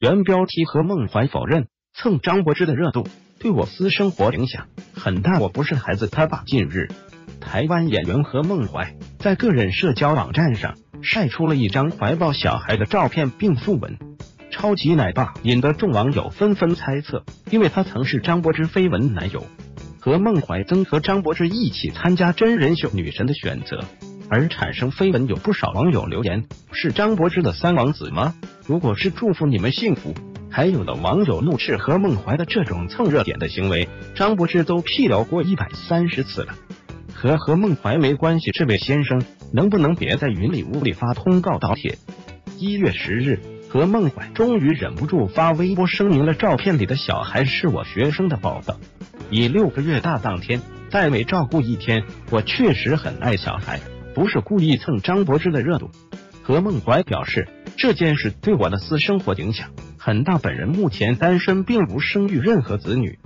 原标题和孟怀否认蹭张柏芝的热度，对我私生活影响很大。我不是孩子他爸。近日，台湾演员何孟怀在个人社交网站上晒出了一张怀抱小孩的照片，并附文“超级奶爸”，引得众网友纷纷猜测，因为他曾是张柏芝绯闻男友。何孟怀曾和张柏芝一起参加真人秀《女神的选择》，而产生绯闻，有不少网友留言：“是张柏芝的三王子吗？”如果是，祝福你们幸福。还有的网友怒斥何孟怀的这种蹭热点的行为，张柏芝都辟谣过一百三十次了，和何孟怀没关系。这位先生能不能别在云里雾里发通告倒帖？一月十日，何孟怀终于忍不住发微博声明了，照片里的小孩是我学生的宝宝，以六个月大，当天代为照顾一天。我确实很爱小孩，不是故意蹭张柏芝的热度。何孟怀表示，这件事对我的私生活影响很大。本人目前单身，并无生育任何子女。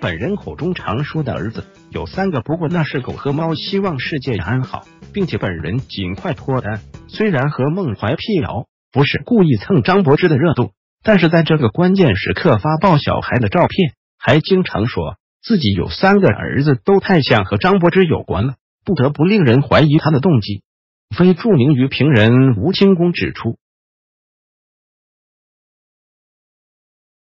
本人口中常说的儿子有三个，不过那是狗和猫。希望世界安好，并且本人尽快脱单。虽然和孟怀辟谣不是故意蹭张柏芝的热度，但是在这个关键时刻发抱小孩的照片，还经常说自己有三个儿子，都太像和张柏芝有关了，不得不令人怀疑他的动机。非著名娱评人吴清宫指出，